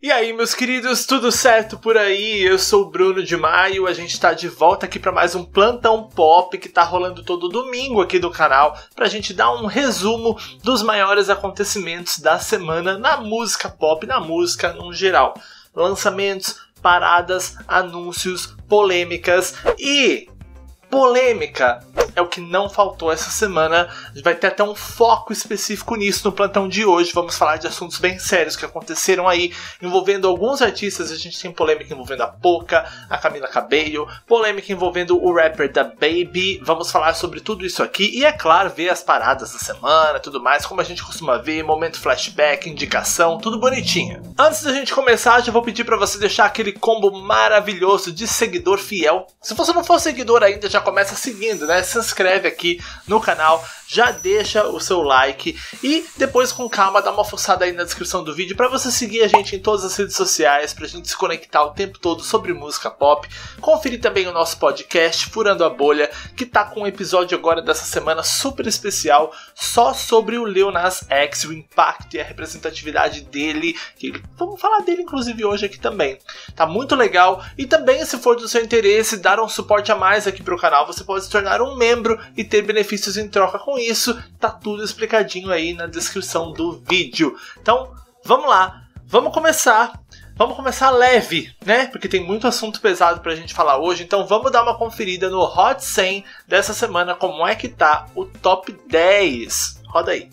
E aí, meus queridos, tudo certo por aí? Eu sou o Bruno de Maio, a gente tá de volta aqui para mais um plantão pop que tá rolando todo domingo aqui do canal, pra gente dar um resumo dos maiores acontecimentos da semana na música pop, na música no geral. Lançamentos, paradas, anúncios, polêmicas e polêmica é o que não faltou essa semana. A gente vai ter até um foco específico nisso no plantão de hoje. Vamos falar de assuntos bem sérios que aconteceram aí, envolvendo alguns artistas. A gente tem polêmica envolvendo a Poca, a Camila Cabello, polêmica envolvendo o rapper da Baby. Vamos falar sobre tudo isso aqui e, é claro, ver as paradas da semana tudo mais, como a gente costuma ver, momento flashback, indicação, tudo bonitinho. Antes da gente começar, já vou pedir para você deixar aquele combo maravilhoso de seguidor fiel. Se você não for seguidor ainda, já começa seguindo, né? Se inscreve aqui no canal, já deixa o seu like e depois com calma dá uma forçada aí na descrição do vídeo para você seguir a gente em todas as redes sociais, pra gente se conectar o tempo todo sobre música pop. Conferir também o nosso podcast Furando a Bolha, que tá com um episódio agora dessa semana super especial só sobre o Lil Nas X, o impacto e a representatividade dele, que vamos falar dele inclusive hoje aqui também. Tá muito legal e também se for do seu interesse dar um suporte a mais aqui pro canal, você pode se tornar um membro membro e ter benefícios em troca com isso. Tá tudo explicadinho aí na descrição do vídeo. Então, vamos lá, vamos começar. Vamos começar leve, né? Porque tem muito assunto pesado pra gente falar hoje, então vamos dar uma conferida no Hot 100 dessa semana, como é que tá o top 10. Roda aí.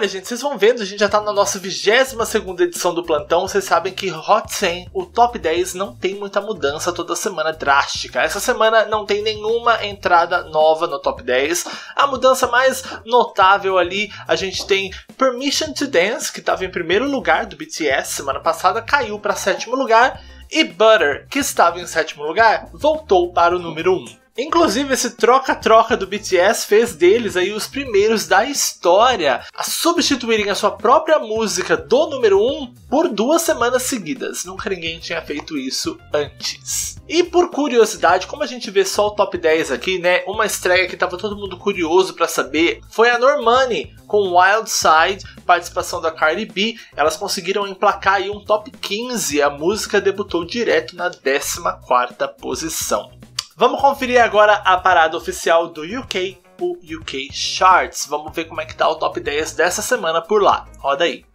Olha, gente, vocês vão vendo, a gente já tá na nossa 22 segunda edição do Plantão. Vocês sabem que Hot 100, o top 10, não tem muita mudança toda semana drástica. Essa semana não tem nenhuma entrada nova no top 10. A mudança mais notável ali, a gente tem Permission to Dance, que estava em primeiro lugar do BTS semana passada, caiu para sétimo lugar. E Butter, que estava em sétimo lugar, voltou para o número 1. Inclusive, esse troca-troca do BTS fez deles aí os primeiros da história a substituírem a sua própria música do número 1 por duas semanas seguidas. Nunca ninguém tinha feito isso antes. E por curiosidade, como a gente vê só o top 10 aqui, né? Uma estreia que tava todo mundo curioso para saber foi a Normani com Wild Side, participação da Cardi B. Elas conseguiram emplacar aí um top 15. A música debutou direto na 14ª posição. Vamos conferir agora a parada oficial do UK, o UK Charts. Vamos ver como é que tá o top 10 dessa semana por lá. Roda aí.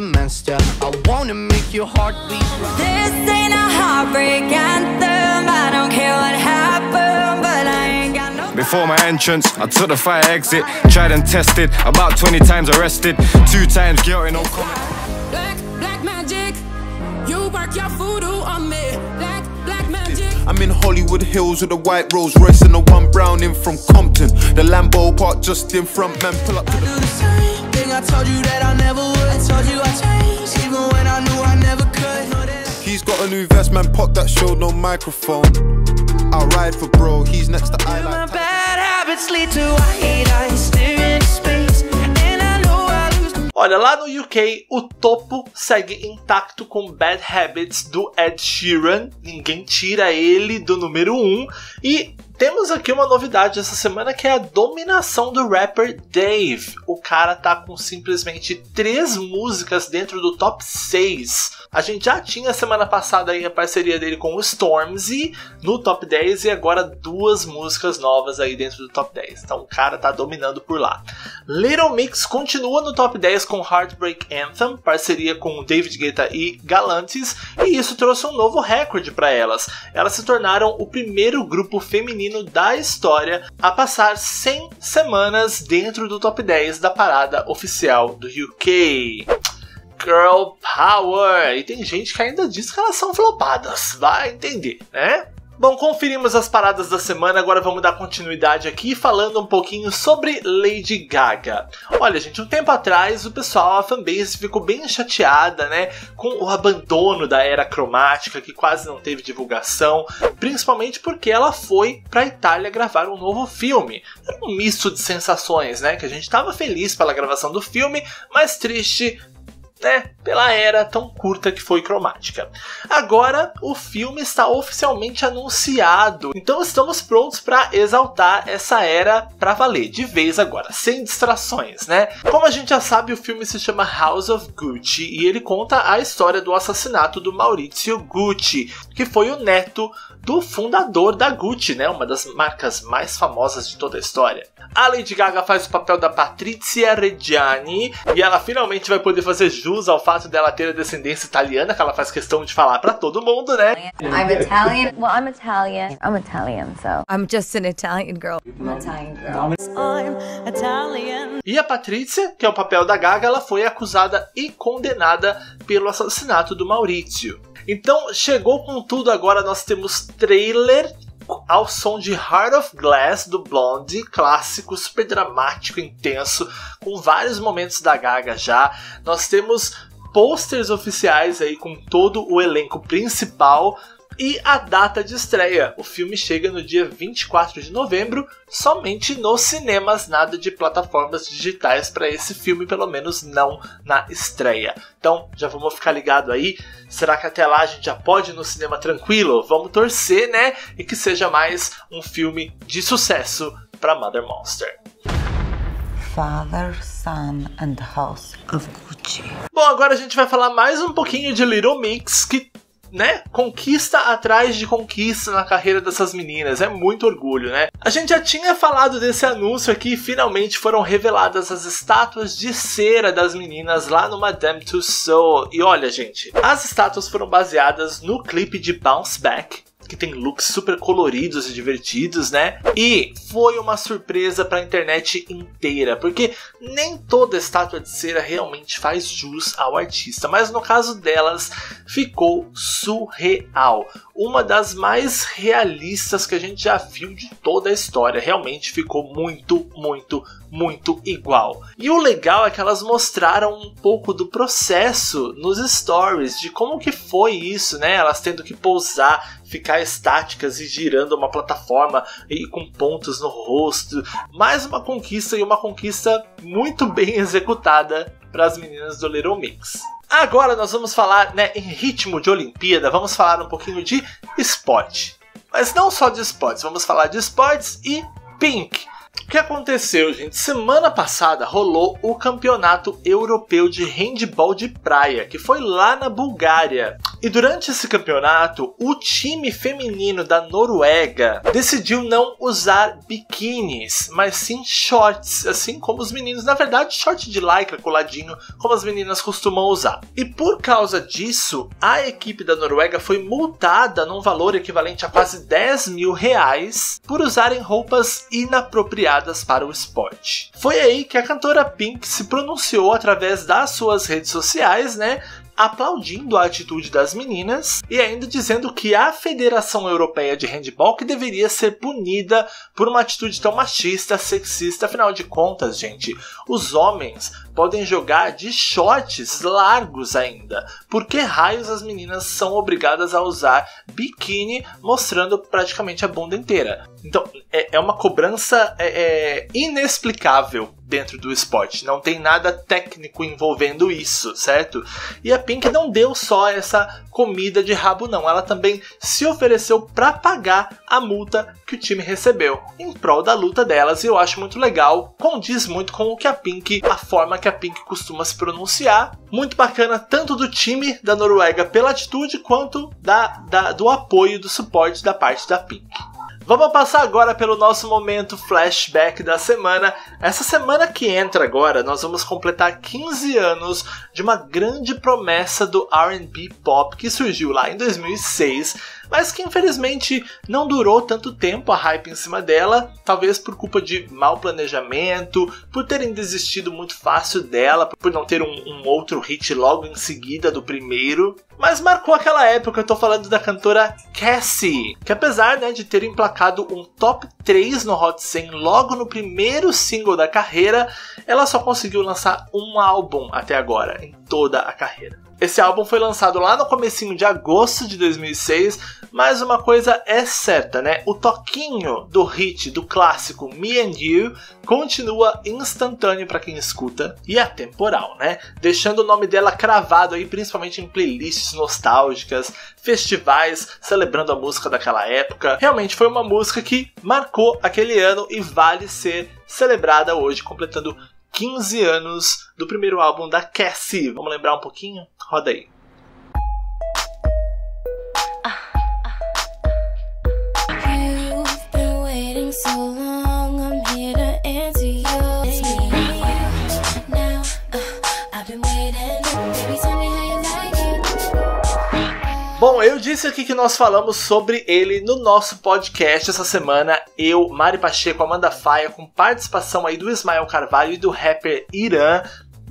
Wanna a master. I wanna make your heart beat right. This ain't a heartbreak anthem. I don't care what happened, but I ain't got no. Before my entrance, I took the fire exit. Tried and tested, about 20 times arrested. Two times guilty, no comment. Black, black magic. You work your voodoo on me. Black, black magic. I'm in Hollywood Hills with a white Rolls Royce and a one brown in from Compton. The Lambo park just in front, man. Pull up to the. I told you that I never would. I told you I changed, even when I knew I never could. He's got a new vest, man. Pop that showed no microphone. I'll ride for bro. He's next to I like. My bad habits lead to white eyes staring space. Olha, lá no UK, o topo segue intacto com Bad Habits do Ed Sheeran. Ninguém tira ele do número 1. Um. E temos aqui uma novidade essa semana que é a dominação do rapper Dave. O cara tá com simplesmente três músicas dentro do top 6. A gente já tinha semana passada aí a parceria dele com o Stormzy no top 10 e agora duas músicas novas aí dentro do top 10. Então o cara tá dominando por lá. Little Mix continua no top 10 com Heartbreak Anthem, parceria com David Guetta e Galantis, e isso trouxe um novo recorde para elas. Elas se tornaram o primeiro grupo feminino da história a passar 100 semanas dentro do top 10 da parada oficial do UK. Girl Power! E tem gente que ainda diz que elas são flopadas, vai entender, né? Bom, conferimos as paradas da semana, agora vamos dar continuidade aqui falando um pouquinho sobre Lady Gaga. Olha, gente, um tempo atrás o pessoal, a fanbase ficou bem chateada, né, com o abandono da era cromática, que quase não teve divulgação, principalmente porque ela foi pra Itália gravar um novo filme. Era um misto de sensações, né, que a gente tava feliz pela gravação do filme, mas triste né, pela era tão curta que foi cromática. Agora o filme está oficialmente anunciado, então estamos prontos para exaltar essa era para valer, de vez agora, sem distrações, né? Como a gente já sabe, o filme se chama House of Gucci e ele conta a história do assassinato do Maurizio Gucci, que foi o neto do fundador da Gucci, né, uma das marcas mais famosas de toda a história. A Lady Gaga faz o papel da Patrizia Reggiani e ela finalmente vai poder fazer jus ao fato dela ter a descendência italiana, que ela faz questão de falar para todo mundo, né? I'm Italian. Well, I'm Italian. I'm Italian, so I'm just an Italian girl. I'm an Italian girl. I'm Italian. E a Patrizia, que é o papel da Gaga, ela foi acusada e condenada pelo assassinato do Maurizio. Então, chegou com tudo agora, nós temos trailer ao som de Heart of Glass do Blonde, clássico, super dramático, intenso, com vários momentos da Gaga já. Nós temos posters oficiais aí com todo o elenco principal e a data de estreia. O filme chega no dia 24 de novembro, somente nos cinemas, nada de plataformas digitais para esse filme, pelo menos não na estreia. Então, já vamos ficar ligado aí. Será que até lá a gente já pode ir no cinema tranquilo? Vamos torcer, né? E que seja mais um filme de sucesso para Mother Monster. Father, Son and House of Gucci. Bom, agora a gente vai falar mais um pouquinho de Little Mix, que né, conquista atrás de conquista na carreira dessas meninas. É muito orgulho, né? A gente já tinha falado desse anúncio aqui e finalmente foram reveladas as estátuas de cera das meninas lá no Madame Tussauds. E olha, gente, as estátuas foram baseadas no clipe de Bounce Back que tem looks super coloridos e divertidos, né? E foi uma surpresa para a internet inteira, porque nem toda estátua de cera realmente faz jus ao artista, mas no caso delas ficou surreal. Uma das mais realistas que a gente já viu de toda a história. Realmente ficou muito, muito, muito igual. E o legal é que elas mostraram um pouco do processo nos stories, de como que foi isso, né? Elas tendo que pousar, ficar estáticas e girando uma plataforma e com pontos no rosto. Mais uma conquista e uma conquista muito bem executada para as meninas do Little Mix. Agora nós vamos falar, né, em ritmo de Olimpíada, vamos falar um pouquinho de esporte. Mas não só de esportes, vamos falar de esportes e Pink. O que aconteceu, gente? Semana passada rolou o Campeonato Europeu de Handball de Praia, que foi lá na Bulgária. E durante esse campeonato, o time feminino da Noruega decidiu não usar biquínis, mas sim shorts, assim como os meninos, na verdade, short de lycra coladinho, como as meninas costumam usar. E por causa disso, a equipe da Noruega foi multada num valor equivalente a quase 10 mil reais por usarem roupas inapropriadas para o esporte. Foi aí que a cantora Pink se pronunciou através das suas redes sociais, né, aplaudindo a atitude das meninas e ainda dizendo que a Federação Europeia de Handball que deveria ser punida por uma atitude tão machista, sexista, afinal de contas, gente, os homens podem jogar de shorts largos ainda. Por que raios as meninas são obrigadas a usar biquíni mostrando praticamente a bunda inteira? Então, é, é uma cobrança é, é, inexplicável dentro do esporte, não tem nada técnico envolvendo isso, certo? E a Pink não deu só essa comida de rabo, não, ela também se ofereceu para pagar a multa que o time recebeu em prol da luta delas, e eu acho muito legal, condiz muito com o que a Pink, a forma que a Pink costuma se pronunciar. Muito bacana, tanto do time da Noruega pela atitude, quanto da, da do apoio, do suporte da parte da Pink. Vamos passar agora pelo nosso momento flashback da semana. Essa semana que entra agora, nós vamos completar 15 anos de uma grande promessa do R&B pop que surgiu lá em 2006, mas que infelizmente não durou tanto tempo a hype em cima dela, talvez por culpa de mau planejamento, por terem desistido muito fácil dela, por não ter um, um outro hit logo em seguida do primeiro. Mas marcou aquela época, eu tô falando da cantora Cassie, que apesar né, de ter emplacado um top 3 no Hot 100 logo no primeiro single da carreira, ela só conseguiu lançar um álbum até agora, em toda a carreira. Esse álbum foi lançado lá no comecinho de agosto de 2006, mas uma coisa é certa, né? O toquinho do hit do clássico Me and You continua instantâneo para quem escuta e atemporal, né? Deixando o nome dela cravado aí principalmente em playlists nostálgicas, festivais celebrando a música daquela época. Realmente foi uma música que marcou aquele ano e vale ser celebrada hoje, completando 15 anos do primeiro álbum da Cassie. Vamos lembrar um pouquinho? Roda aí. Bom, eu disse aqui que nós falamos sobre ele no nosso podcast essa semana. Eu, Mari Pacheco, Amanda Faia, com participação aí do Ismael Carvalho e do rapper Irã.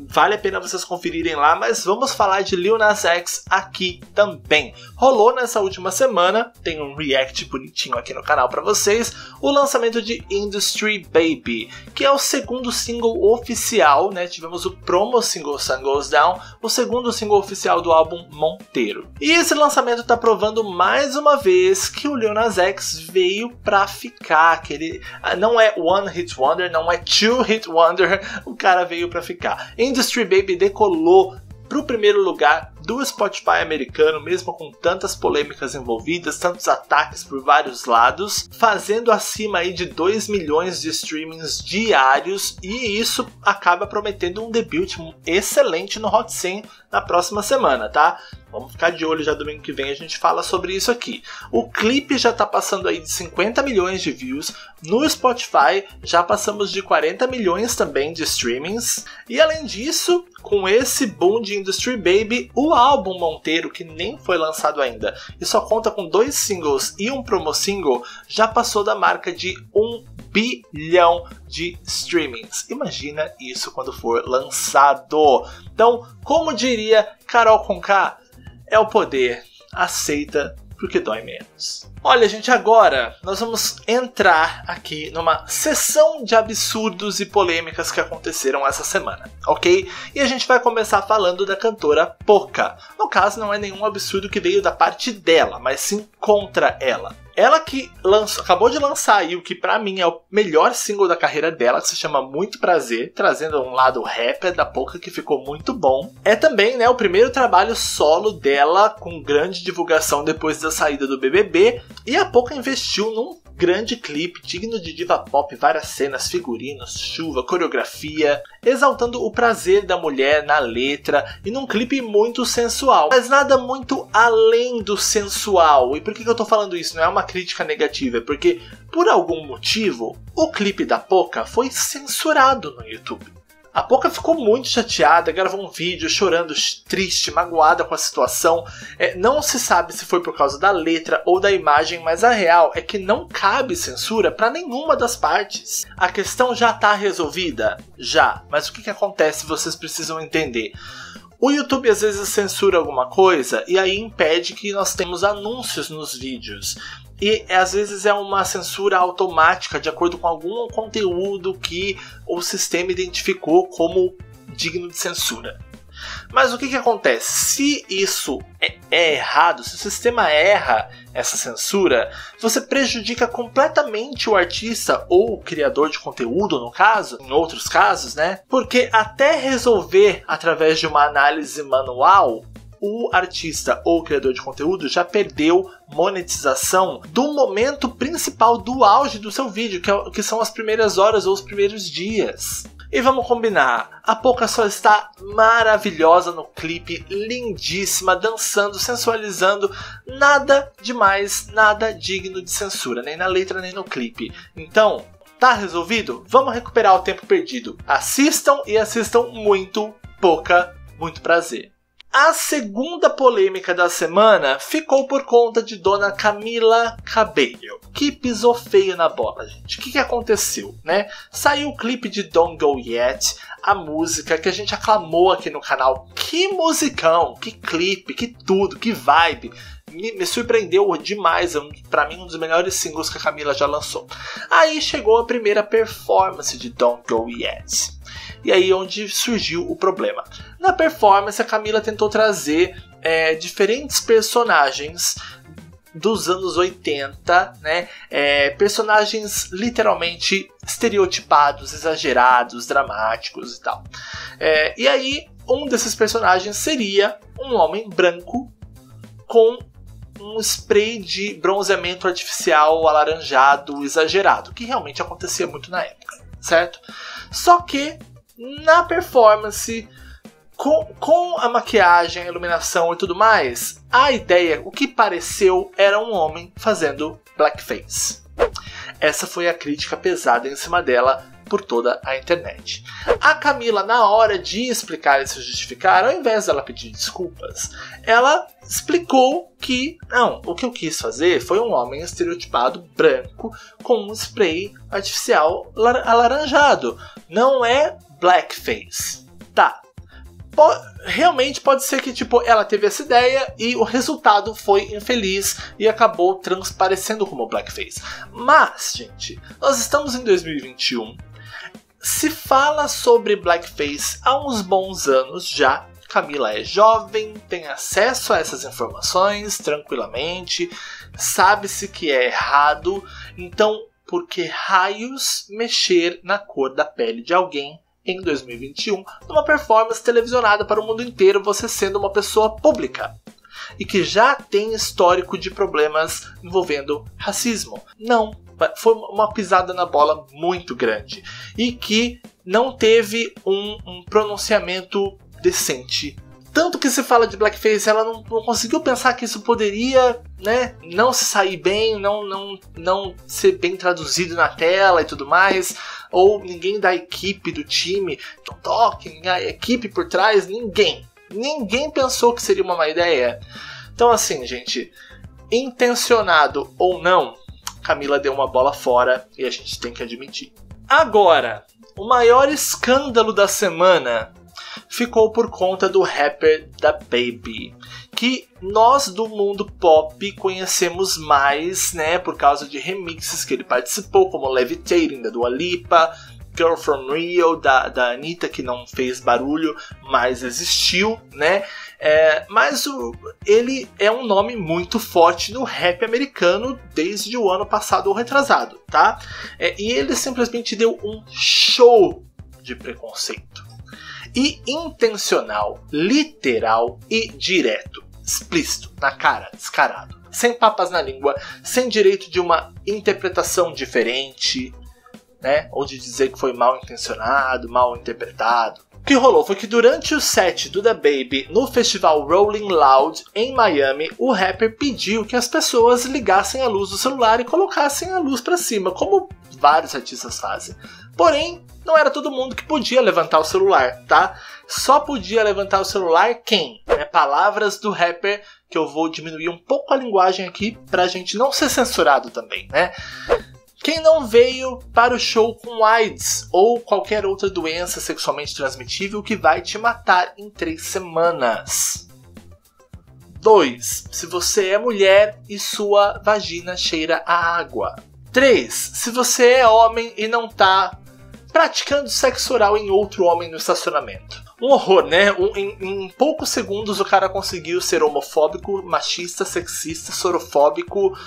Vale a pena vocês conferirem lá, mas vamos falar de Lil Nas X aqui também. Rolou nessa última semana, tem um react bonitinho aqui no canal para vocês, o lançamento de Industry Baby, que é o segundo single oficial, né? Tivemos o promo single Sun Goes Down, o segundo single oficial do álbum Monteiro. E esse lançamento tá provando mais uma vez que o Lil X veio pra ficar, que ele ah, não é one hit wonder, não é two hit wonder, o cara veio pra ficar. Industry Baby decolou para o primeiro lugar do Spotify americano, mesmo com tantas polêmicas envolvidas, tantos ataques por vários lados, fazendo acima aí de 2 milhões de streamings diários e isso acaba prometendo um debut excelente no Hot 100 na próxima semana, tá? Vamos ficar de olho já domingo que vem a gente fala sobre isso aqui. O clipe já tá passando aí de 50 milhões de views. No Spotify já passamos de 40 milhões também de streamings. E além disso, com esse boom de Industry Baby, o álbum Monteiro, que nem foi lançado ainda e só conta com dois singles e um promo single, já passou da marca de 1 bilhão de streamings. Imagina isso quando for lançado. Então, como diria Carol Conká, é o poder. Aceita porque dói menos. Olha, gente, agora nós vamos entrar aqui numa sessão de absurdos e polêmicas que aconteceram essa semana, ok? E a gente vai começar falando da cantora Poca. No caso, não é nenhum absurdo que veio da parte dela, mas sim contra ela. Ela que lançou, acabou de lançar aí o que para mim é o melhor single da carreira dela, que se chama Muito Prazer, trazendo um lado rapper da Poca que ficou muito bom. É também, né, o primeiro trabalho solo dela com grande divulgação depois da saída do BBB, e a Poca investiu num grande clipe digno de diva pop, várias cenas, figurinos, chuva, coreografia, exaltando o prazer da mulher na letra e num clipe muito sensual, mas nada muito além do sensual. E por que, eu tô falando isso? Não é uma crítica negativa, é porque por algum motivo o clipe da Poca foi censurado no YouTube. A Poca ficou muito chateada, gravou um vídeo chorando, triste, magoada com a situação. É, não se sabe se foi por causa da letra ou da imagem, mas a real é que não cabe censura para nenhuma das partes. A questão já está resolvida? Já. Mas o que, que acontece vocês precisam entender. O YouTube às vezes censura alguma coisa e aí impede que nós temos anúncios nos vídeos. E às vezes é uma censura automática de acordo com algum conteúdo que o sistema identificou como digno de censura. Mas o que, que acontece? Se isso é, é errado, se o sistema erra essa censura, você prejudica completamente o artista ou o criador de conteúdo, no caso, em outros casos, né? Porque até resolver através de uma análise manual, o artista ou criador de conteúdo já perdeu monetização do momento principal do auge do seu vídeo, que, é, que são as primeiras horas ou os primeiros dias. E vamos combinar, a Poca só está maravilhosa no clipe, lindíssima, dançando, sensualizando, nada demais, nada digno de censura, nem na letra nem no clipe. Então, tá resolvido? Vamos recuperar o tempo perdido. Assistam e assistam muito Poca, muito prazer. A segunda polêmica da semana ficou por conta de Dona Camila Cabello, que pisou feio na bola, gente. O que, que aconteceu, né? Saiu o clipe de Don't Go Yet, a música que a gente aclamou aqui no canal. Que musicão, que clipe, que tudo, que vibe. Me, me, surpreendeu demais. É para mim, um dos melhores singles que a Camila já lançou. Aí chegou a primeira performance de Don't Go Yet. E aí onde surgiu o problema. Na performance, a Camila tentou trazer é, diferentes personagens dos anos 80, né? É, personagens literalmente estereotipados, exagerados, dramáticos e tal. É, e aí, um desses personagens seria um homem branco com um spray de bronzeamento artificial alaranjado exagerado, que realmente acontecia muito na época, certo? Só que na performance, com, com a maquiagem, a iluminação e tudo mais, a ideia, o que pareceu, era um homem fazendo blackface. Essa foi a crítica pesada em cima dela por toda a internet. A Camila, na hora de explicar e se justificar, ao invés dela pedir desculpas, ela explicou que não, o que eu quis fazer foi um homem estereotipado branco com um spray artificial alaranjado. Não é blackface. Tá. Realmente pode ser que tipo ela teve essa ideia e o resultado foi infeliz e acabou transparecendo como blackface. Mas, gente, nós estamos em 2021. Se fala sobre blackface há uns bons anos já. Camila é jovem, tem acesso a essas informações tranquilamente, sabe-se que é errado, então por que raios mexer na cor da pele de alguém em 2021 numa performance televisionada para o mundo inteiro, você sendo uma pessoa pública. E que já tem histórico de problemas envolvendo racismo. Não, foi uma pisada na bola muito grande. E que não teve um, um pronunciamento decente tanto que se fala de blackface, ela não, não, conseguiu pensar que isso poderia, né, não se sair bem, não, não, não ser bem traduzido na tela e tudo mais, ou ninguém da equipe do time, toque, a equipe por trás, ninguém, ninguém pensou que seria uma má ideia. Então assim, gente, intencionado ou não, Camila deu uma bola fora e a gente tem que admitir. Agora, o maior escândalo da semana ficou por conta do rapper da Baby, que nós do mundo pop conhecemos mais, né, por causa de remixes que ele participou, como Levitating da Dua Lipa, Girl from Rio da, da Anitta, que não fez barulho, mas existiu, né? É, mas o, ele é um nome muito forte no rap americano desde o ano passado ou retrasado, tá? É, e ele simplesmente deu um show de preconceito e intencional, literal e direto, explícito, na cara, descarado. Sem papas na língua, sem direito de uma interpretação diferente, né? Ou de dizer que foi mal intencionado, mal interpretado. O que rolou foi que durante o set do The Baby no festival Rolling Loud em Miami, o rapper pediu que as pessoas ligassem a luz do celular e colocassem a luz para cima, como vários artistas fazem. Porém, não era todo mundo que podia levantar o celular, tá? Só podia levantar o celular quem? É, palavras do rapper, que eu vou diminuir um pouco a linguagem aqui pra gente não ser censurado também, né? Quem não veio para o show com AIDS ou qualquer outra doença sexualmente transmitível que vai te matar em três semanas. 2. Se você é mulher e sua vagina cheira a água. 3. Se você é homem e não tá praticando sexo oral em outro homem no estacionamento. um horror, né? Um, em, em, poucos segundos o cara conseguiu ser homofóbico, machista, sexista, sorofóbico.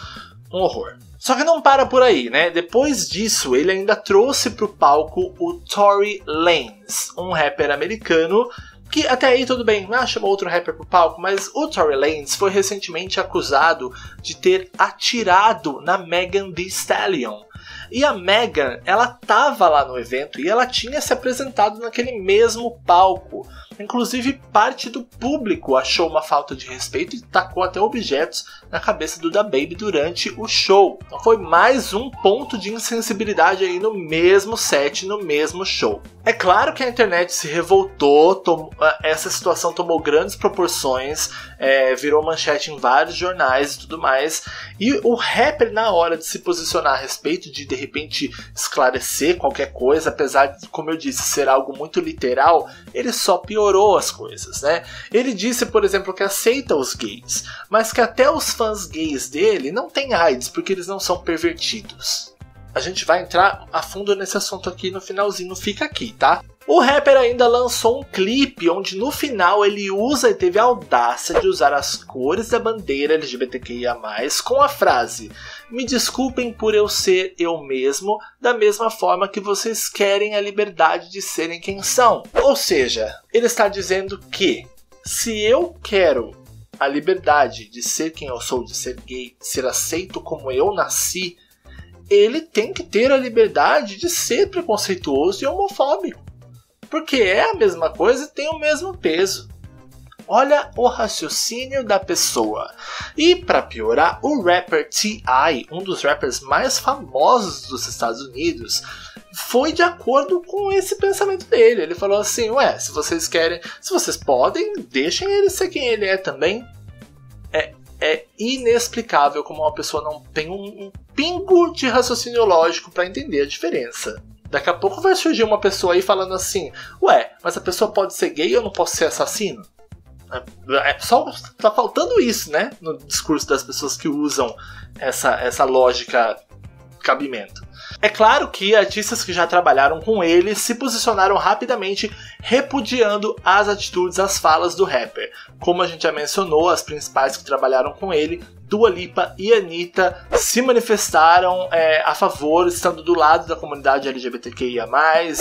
Um horror. Só que não para por aí, né? Depois disso, ele ainda trouxe pro palco o Tory Lanez, um rapper americano que até aí tudo bem, ah, chamou outro rapper pro palco, mas o Tory Lanez foi recentemente acusado de ter atirado na Megan Thee Stallion, e a Megan, ela tava lá no evento e ela tinha se apresentado naquele mesmo palco. Inclusive, parte do público achou uma falta de respeito e tacou até objetos na cabeça do Da Baby durante o show. Então foi mais um ponto de insensibilidade aí no mesmo set, no mesmo show. É claro que a internet se revoltou. Ah, essa situação tomou grandes proporções, é, virou manchete em vários jornais e tudo mais. E o rapper, na hora de se posicionar a respeito, de de repente esclarecer qualquer coisa, apesar de, como eu disse, ser algo muito literal, ele só piorou as coisas, né? Ele disse, por exemplo, que aceita os gays, mas que até os fãs gays dele não têm AIDS porque eles não são pervertidos. A gente vai entrar a fundo nesse assunto aqui no finalzinho, fica aqui, tá? O rapper ainda lançou um clipe onde no final ele usa e teve a audácia de usar as cores da bandeira LGBTQIA+, com a frase Me desculpem por eu ser eu mesmo, da mesma forma que vocês querem a liberdade de serem quem são. Ou seja, ele está dizendo que se eu quero a liberdade de ser quem eu sou, de ser gay, de ser aceito como eu nasci, ele tem que ter a liberdade de ser preconceituoso e homofóbico. Porque é a mesma coisa e tem o mesmo peso. Olha o raciocínio da pessoa. E para piorar, o rapper T.I., um dos rappers mais famosos dos Estados Unidos, foi de acordo com esse pensamento dele. Ele falou assim: "Ué, se vocês querem, se vocês podem, deixem ele ser quem ele é também". É é inexplicável como uma pessoa não tem um, um pingo de raciocínio lógico para entender a diferença. Daqui a pouco vai surgir uma pessoa aí falando assim: Ué, mas a pessoa pode ser gay eu não posso ser assassino? É, só tá faltando isso, né? No discurso das pessoas que usam essa, essa lógica cabimento. É claro que artistas que já trabalharam com ele se posicionaram rapidamente repudiando as atitudes, as falas do rapper. Como a gente já mencionou, as principais que trabalharam com ele, Dua Lipa e Anitta, se manifestaram é, a favor, estando do lado da comunidade LGBTQIA+,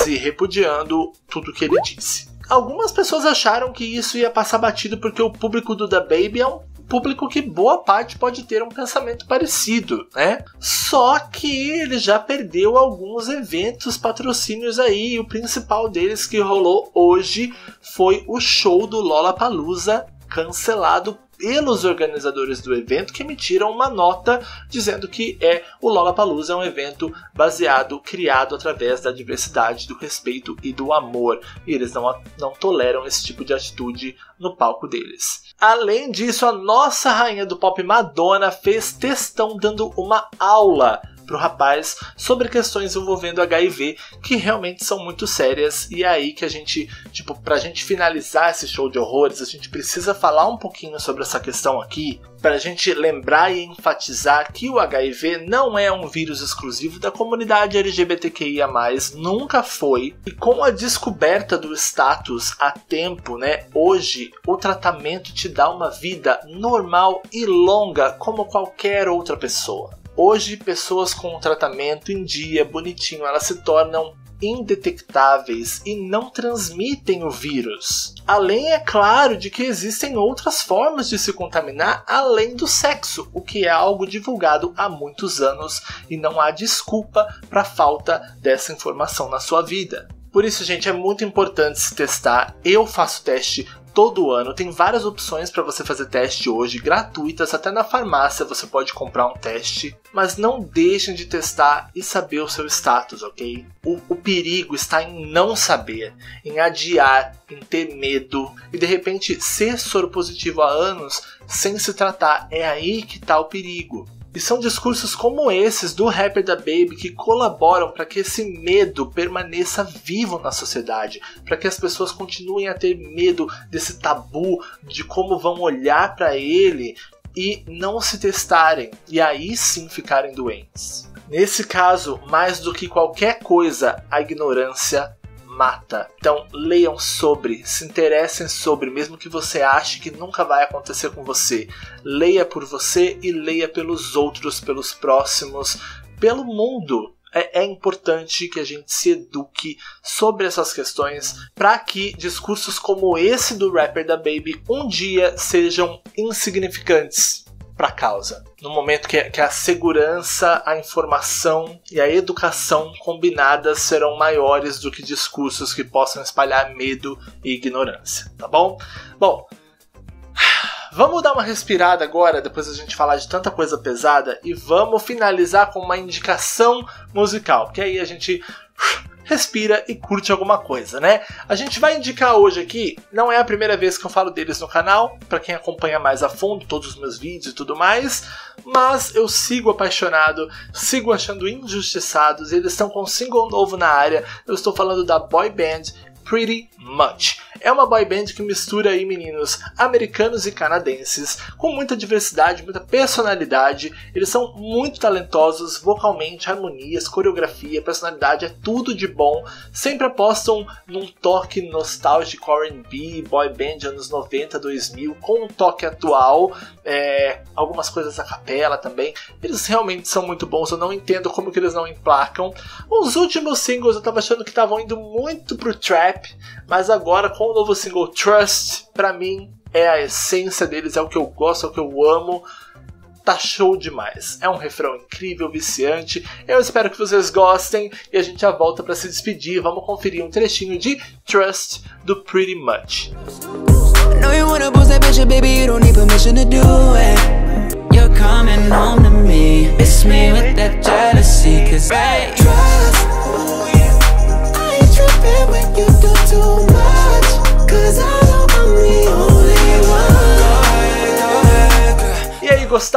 e repudiando tudo que ele disse. Algumas pessoas acharam que isso ia passar batido porque o público do The Baby é um público que boa parte pode ter um pensamento parecido, né? Só que ele já perdeu alguns eventos, patrocínios aí, o principal deles que rolou hoje foi o show do Lollapalooza cancelado pelos organizadores do evento que emitiram uma nota dizendo que é o Lollapalooza é um evento baseado, criado através da diversidade, do respeito e do amor. E eles não, não toleram esse tipo de atitude no palco deles. Além disso, a nossa rainha do pop Madonna fez testão dando uma aula pro rapaz sobre questões envolvendo HIV que realmente são muito sérias e é aí que a gente, tipo, pra gente finalizar esse show de horrores, a gente precisa falar um pouquinho sobre essa questão aqui, pra gente lembrar e enfatizar que o HIV não é um vírus exclusivo da comunidade LGBTQIA+, nunca foi, e com a descoberta do status a tempo, né, hoje o tratamento te dá uma vida normal e longa como qualquer outra pessoa. Hoje, pessoas com tratamento em dia, bonitinho, elas se tornam indetectáveis e não transmitem o vírus. Além, é claro, de que existem outras formas de se contaminar além do sexo, o que é algo divulgado há muitos anos e não há desculpa para falta dessa informação na sua vida. Por isso, gente, é muito importante se testar. Eu faço teste todo ano. Tem várias opções para você fazer teste hoje, gratuitas, até na farmácia você pode comprar um teste. Mas não deixem de testar e saber o seu status, ok? O, o perigo está em não saber, em adiar, em ter medo e de repente ser soro positivo há anos sem se tratar. É aí que está o perigo. E são discursos como esses do rapper da Baby que colaboram para que esse medo permaneça vivo na sociedade, para que as pessoas continuem a ter medo desse tabu de como vão olhar para ele e não se testarem e aí sim ficarem doentes. Nesse caso, mais do que qualquer coisa, a ignorância mata. Então leiam sobre, se interessem sobre, mesmo que você ache que nunca vai acontecer com você. Leia por você e leia pelos outros, pelos próximos, pelo mundo. É, é, importante que a gente se eduque sobre essas questões para que discursos como esse do rapper da Baby um dia sejam insignificantes para a causa. No momento que, que a segurança, a informação e a educação combinadas serão maiores do que discursos que possam espalhar medo e ignorância, tá bom? Bom, Vamos dar uma respirada agora, depois a gente falar de tanta coisa pesada, e vamos finalizar com uma indicação musical, que aí a gente respira e curte alguma coisa, né? A gente vai indicar hoje aqui, não é a primeira vez que eu falo deles no canal, para quem acompanha mais a fundo todos os meus vídeos e tudo mais, mas eu sigo apaixonado, sigo achando injustiçados, eles estão com um single novo na área. Eu estou falando da boy band Pretty Much. É uma boy band que mistura aí meninos americanos e canadenses, com muita diversidade, muita personalidade. Eles são muito talentosos vocalmente, harmonias, coreografia, personalidade, é tudo de bom. Sempre apostam num toque nostálgico R&B, boy band anos 90, 2000, com um toque atual, é, algumas coisas a capela também. Eles realmente são muito bons, eu não entendo como que eles não emplacam. Os últimos singles eu tava achando que estavam indo muito pro trap, mas agora com o novo single Trust, pra mim é a essência deles, é o que eu gosto, é o que eu amo. Tá show demais. É um refrão incrível, viciante. Eu espero que vocês gostem e a gente já volta para se despedir. Vamos conferir um trechinho de Trust do Pretty Much. coming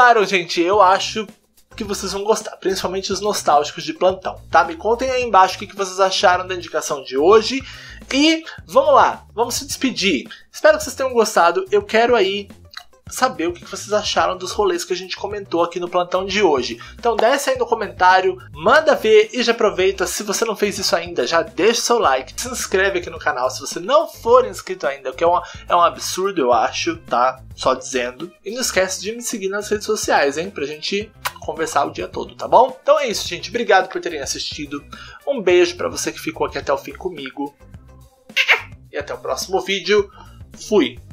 gostaram, gente? Eu acho que vocês vão gostar, principalmente os nostálgicos de plantão, tá? Me contem aí embaixo o que vocês acharam da indicação de hoje. E vamos lá, vamos se despedir. Espero que vocês tenham gostado. Eu quero aí saber o que vocês acharam dos rolês que a gente comentou aqui no plantão de hoje. Então desce aí no comentário, manda ver e já aproveita. Se você não fez isso ainda, já deixa seu like, se inscreve aqui no canal se você não for inscrito ainda, o que é, uma, é um absurdo, eu acho, tá? Só dizendo. E não esquece de me seguir nas redes sociais, hein? Pra gente conversar o dia todo, tá bom? Então é isso, gente. Obrigado por terem assistido. Um beijo para você que ficou aqui até o fim comigo. E até o próximo vídeo. Fui!